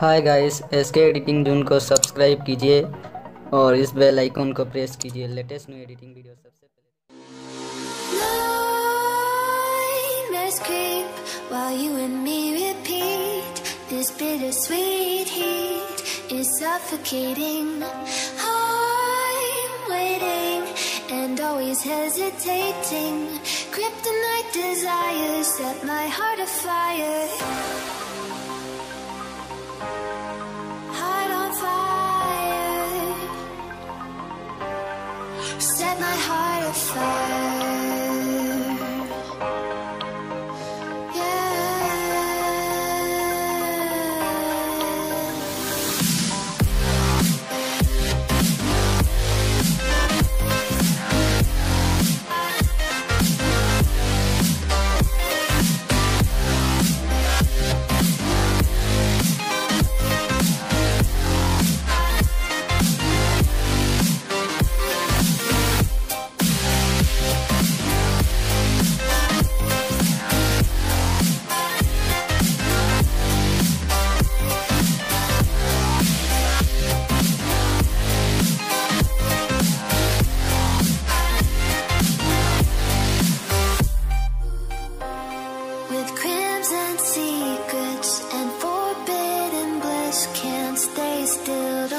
Hi guys SK editing June को subscribe कीजिए और इस बेल आइकॉन को प्रेस कीजिए। लेटेस्ट न्यू एडिटिंग वीडियो सबसे पहले my heart afire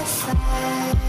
fire